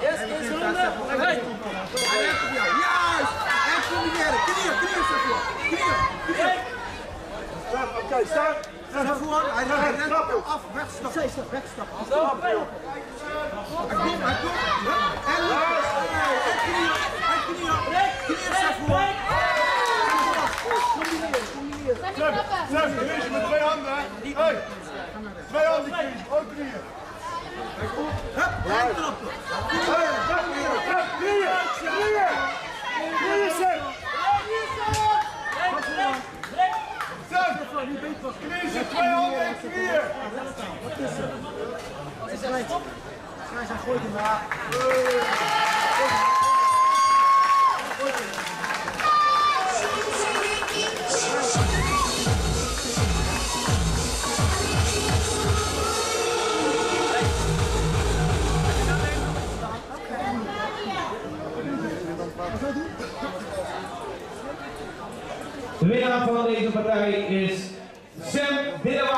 Yes, yes, Ronda. Hey. Yes. En combineren. Knieën. Knieën, knieën. Af. Wegstappen. Wegstappen. Wegstappen. Hij komt. En knieën. Knieën. Knieën, met twee handen. Hey. Twee handen, knieën. Ook knieën. Hup, en trappen. Knieën, zeg, knieën, knieën. Knieën, zeg. Zeg, knieën, zeg, twee handen en knieën. Hij zijn gooit hem maar. De winnaar van deze partij is Sam Feyenoord.